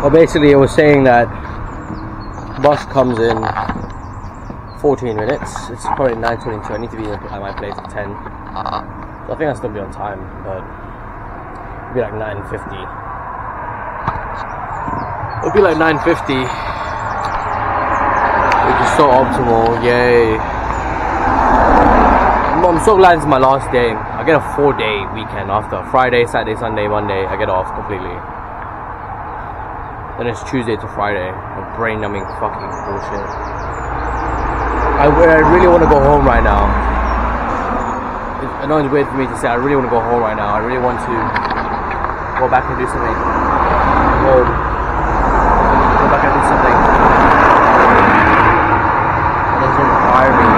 Well, basically, it was saying that bus comes in 14 minutes. It's probably 9:22. I need to be at my place at 10. So I think I'll still be on time, but it'll be like 9:50. It'll be like 9:50, which is so optimal. Yay! I'm, so glad it's my last day. I get a four-day weekend after Friday, Saturday, Sunday, Monday. I get off completely. Then it's Tuesday to Friday. Brain numbing fucking bullshit. I, I really want to go home right now. I know it's weird for me to say. I really want to go home right now. I really want to go back and do something. Home. Go back and do something. It doesn't require me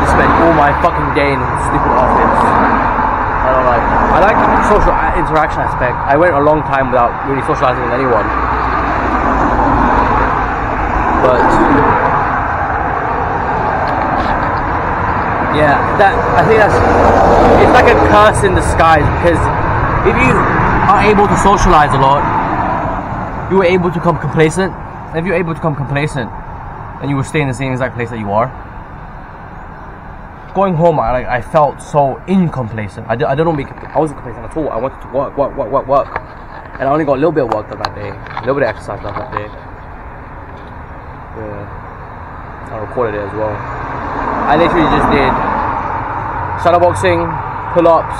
to spend all my fucking day in stupid office. I don't like. I like social uh, interaction aspect. I went a long time without really socializing with anyone. But yeah, that I think that's it's like a curse in disguise because if you are able to socialize a lot, you are able to become complacent. If you're able to become complacent, then you will stay in the same exact place that you are. Going home, I like I felt so incomplacent. I, did, I don't know, I wasn't complacent at all. I wanted to work, work, work, work, work, and I only got a little bit of work done that day, a little bit of exercise done that day. Yeah, I recorded it as well. I literally just did shadow boxing, pull ups,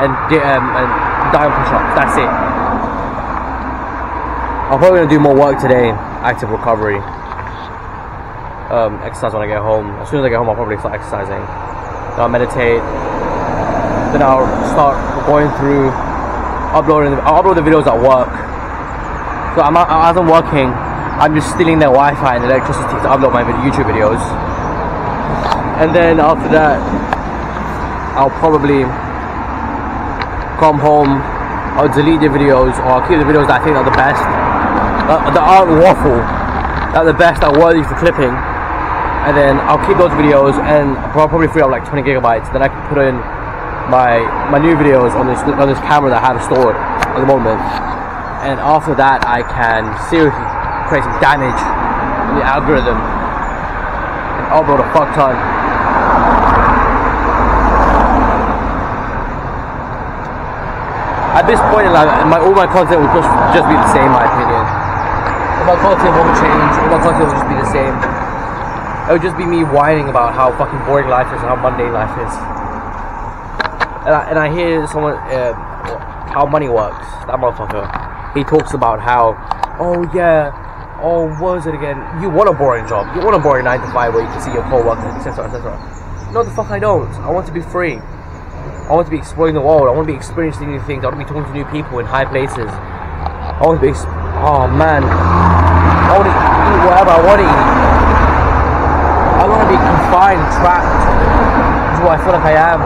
and um, and diamond push ups. That's it. I'm probably gonna do more work today. Active recovery. Um, exercise when I get home. As soon as I get home, I'll probably start exercising. Then I'll meditate. Then I'll start going through uploading. I'll upload the videos at work. So I'm as I'm working, I'm just stealing their Wi-Fi and electricity to upload my YouTube videos. And then after that, I'll probably come home, I'll delete the videos, or I'll keep the videos that I think are the best, uh, that aren't waffle, that are the best, that are worthy for clipping. And then I'll keep those videos, and I'll probably free up like 20 gigabytes. Then I can put in my my new videos on this on this camera that I have stored at the moment. And after that, I can seriously create some damage in the algorithm and upload a fuck ton. At this point in life, my, all my content will just, just be the same, in my opinion. All my content won't change, all my content will just be the same. It would just be me whining about how fucking boring life is and how mundane life is. And I, and I hear someone, uh, how money works, that motherfucker. He talks about how, oh yeah, oh what was it again? You want a boring job, you want a boring 9 to 5 where you can see your co-workers, etc, etc. No, the fuck I don't. I want to be free. I want to be exploring the world. I want to be experiencing new things. I want to be talking to new people in high places. I want to be. oh man. I want to eat whatever I want to eat. I want to be confined, trapped. This is what I feel like I am.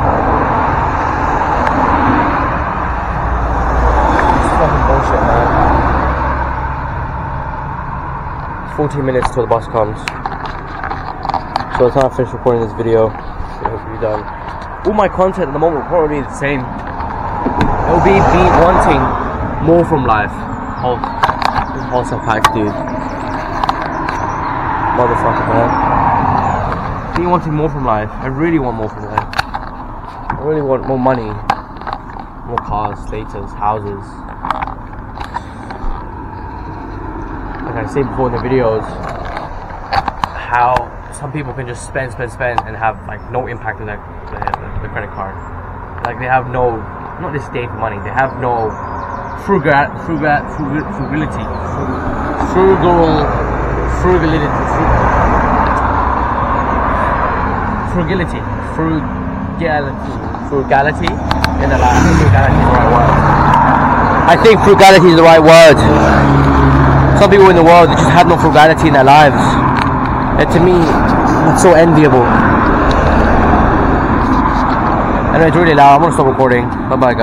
It's fucking bullshit, man. 14 minutes till the bus comes. So it's time I finish recording this video. It will be done all my content at the moment will probably be the same. It will be me wanting more from life. Oh, impulsive pack, dude. Motherfucker, man. Me wanting more from life. I really want more from life. I really want more money, more cars, status, houses. Like I said before in the videos, how some people can just spend, spend, spend, and have like no impact on their, their, their credit card. Like they have no, not disdain for money. They have no frugal, frugal, frugal frugality, frugal, frugality, frugality, frugality, frugality in the life. Frugality is the right word. I think frugality is the right word. Some people in the world they just have no frugality in their lives. And to me, it's so enviable. Anyway, it's really loud. I'm gonna stop recording. Bye bye, guys.